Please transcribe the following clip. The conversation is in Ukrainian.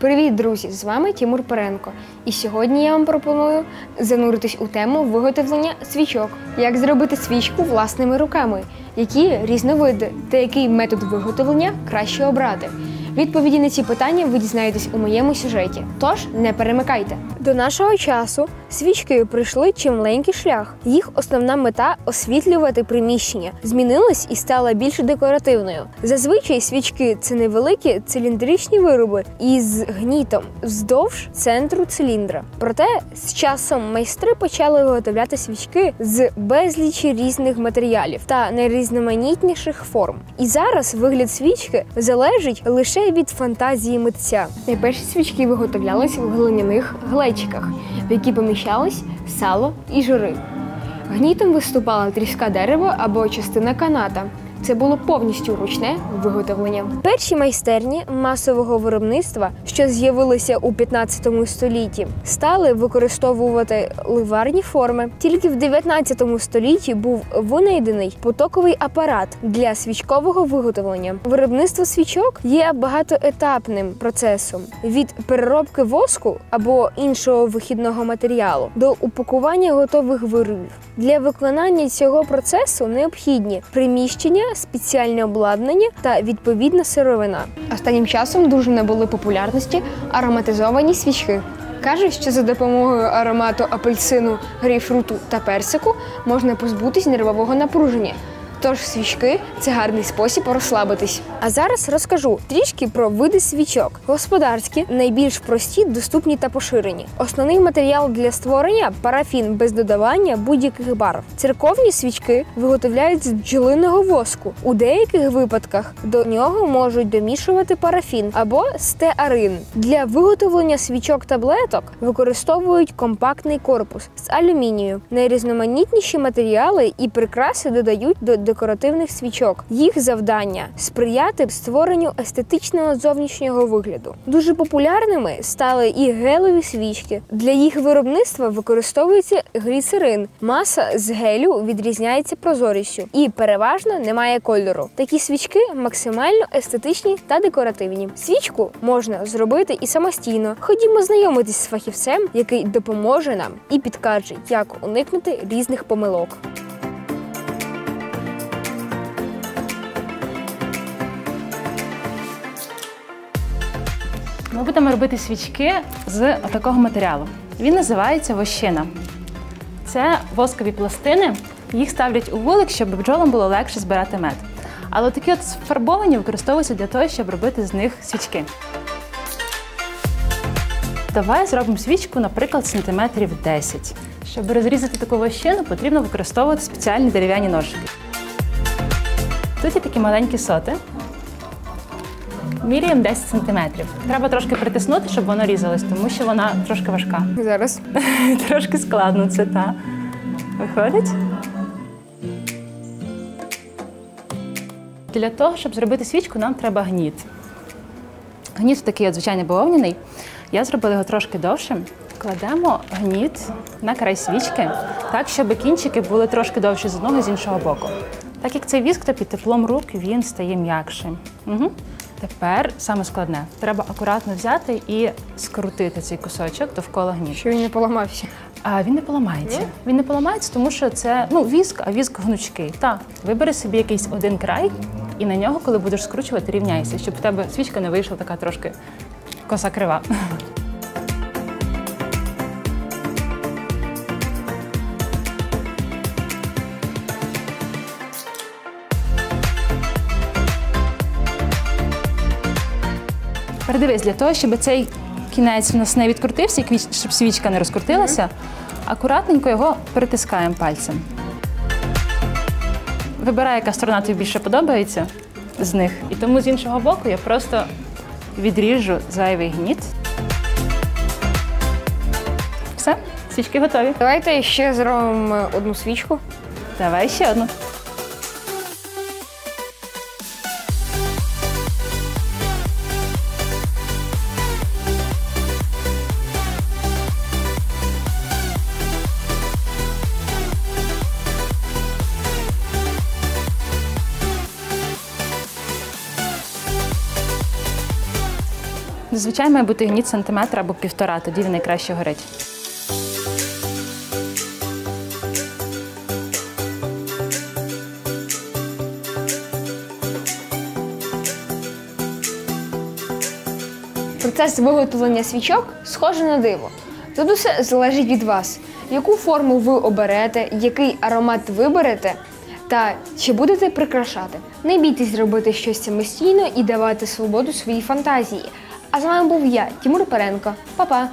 Привіт, друзі! З вами Тімур Перенко. І сьогодні я вам пропоную зануритись у тему виготовлення свічок, як зробити свічку власними руками, які різновиди та який метод виготовлення краще обрати. Відповіді на ці питання ви дізнаєтесь у моєму сюжеті. Тож не перемикайте. До нашого часу свічки пройшли чималенький шлях. Їх основна мета освітлювати приміщення, змінилась і стала більш декоративною. Зазвичай свічки це невеликі циліндричні вироби із гнітом вздовж центру циліндра. Проте з часом майстри почали виготовляти свічки з безлічі різних матеріалів та найрізноманітніших форм. І зараз вигляд свічки залежить лише від фантазії митця. Найперші свічки виготовлялися в глиняних глечиках, в які поміщались сало і жири. Гнітом виступала тріска дерева або частина каната. Це було повністю ручне виготовлення. Перші майстерні масового виробництва, що з'явилися у 15 столітті, стали використовувати ливарні форми. Тільки в 19 столітті був винайдений потоковий апарат для свічкового виготовлення. Виробництво свічок є багатоетапним процесом від переробки воску або іншого вихідного матеріалу до упакування готових виробів. Для виконання цього процесу необхідні приміщення спеціальне обладнання та відповідна сировина. Останнім часом дуже набули популярності ароматизовані свічки. Кажуть, що за допомогою аромату апельсину, грейпфруту та персику можна позбутись нервового напруження. Тож свічки це гарний спосіб розслабитись. А зараз розкажу трішки про види свічок. Господарські, найбільш прості, доступні та поширені. Основний матеріал для створення парафін без додавання будь-яких барв. Церковні свічки виготовляють з бджолиного воску. У деяких випадках до нього можуть домішувати парафін або стеарин. Для виготовлення свічок таблеток використовують компактний корпус з алюмінію. Найрізноманітніші матеріали і прикраси додають до декоративних свічок. Їх завдання сприяти створенню естетичного зовнішнього вигляду. Дуже популярними стали і гелеві свічки. Для їх виробництва використовується гліцерин. Маса з гелю відрізняється прозорістю і переважно немає кольору. Такі свічки максимально естетичні та декоративні. Свічку можна зробити і самостійно. Ходімо знайомитись з фахівцем, який допоможе нам і підкаже, як уникнути різних помилок. Ми будемо робити свічки з такого матеріалу. Він називається вощина. Це воскові пластини. Їх ставлять у вулик, щоб бджолам було легше збирати мед. Але такі от сфарбовані використовуються для того, щоб робити з них свічки. Давай зробимо свічку, наприклад, сантиметрів 10. Щоб розрізати таку вощину, потрібно використовувати спеціальні дерев'яні ножики. Тут є такі маленькі соти. Міряємо 10 сантиметрів. Треба трошки притиснути, щоб воно різалось, тому що вона трошки важка. Зараз Трошки складно це та. Виходить? Для того, щоб зробити свічку, нам треба гніт. Гніт такий от звичайний бавовняний. Я зробила його трошки довшим. Кладемо гніт на край свічки, так, щоб кінчики були трошки довші з одного і з іншого боку. Так як цей віск, то під теплом рук він стає м'якшим. Угу. Тепер саме складне. Треба акуратно взяти і скрутити цей кусочок довкола гніту. що він не поламався. А він не поламається. Він не поламається, тому що це ну віск, а віск гнучкий. Так, вибери собі якийсь один край, і на нього, коли будеш скручувати, рівняйся, щоб в тебе свічка не вийшла така трошки коса крива. Передивись, для того, щоб цей кінець у нас не відкрутився, щоб свічка не розкрутилася, акуратненько його притискаємо пальцем. Вибирай, яка сторона тобі більше подобається з них. І тому з іншого боку я просто відріжу зайвий гніт. Все, свічки готові. Давайте ще зробимо одну свічку. Давай ще одну. Зазвичай має бути гніт сантиметр або півтора, тоді він найкраще горить. Процес виготовлення свічок схоже на диво. Тут усе залежить від вас, яку форму ви оберете, який аромат виберете, та чи будете прикрашати. Не бійтесь робити щось самостійно і давати свободу своїй фантазії. А з вами був я, Тимур Перенко. Па-па!